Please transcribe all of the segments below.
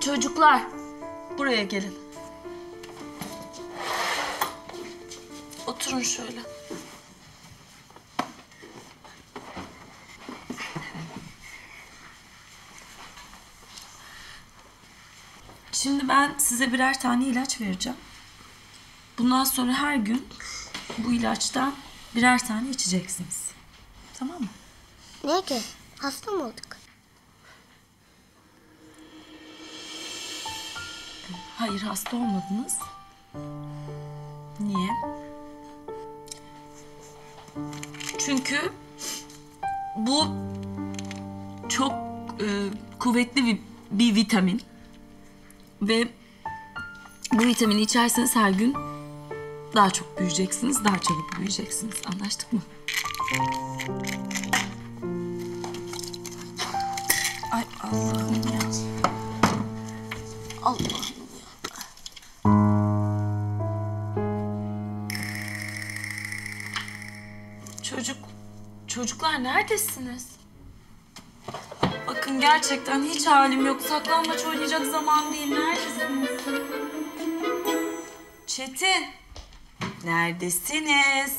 Çocuklar, buraya gelin. Oturun şöyle. Şimdi ben size birer tane ilaç vereceğim. Bundan sonra her gün bu ilaçtan birer tane içeceksiniz. Tamam mı? Niye ki? Hasta mı olduk? Hayır hasta olmadınız. Niye? Çünkü bu çok e, kuvvetli bir, bir vitamin. Ve bu vitamini içerseniz her gün daha çok büyüyeceksiniz, daha çabuk büyüyeceksiniz. Anlaştık mı? Ay Allah'ım çocuklar neredesiniz? Bakın gerçekten hiç halim yok. Saklambaç oynayacak zaman değil. Neredesiniz? Çetin, neredesiniz?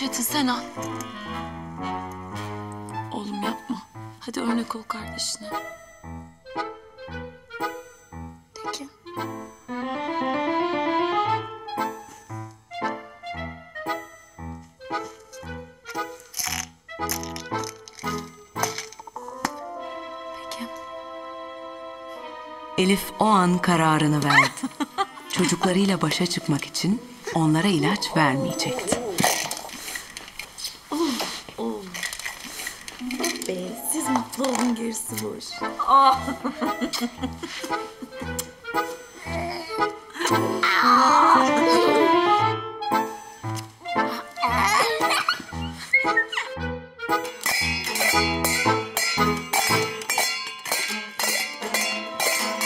Çetin sen al. Oğlum yapma. Hadi örnek ol kardeşine. Tekin. Peki. Elif o an kararını verdi. Çocuklarıyla başa çıkmak için onlara ilaç vermeyecekti. Be, siz mutlu olun gerisi boş.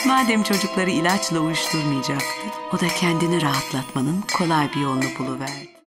Madem çocukları ilaçla uyuşturmayacaktı, o da kendini rahatlatmanın kolay bir yolunu buluverdi.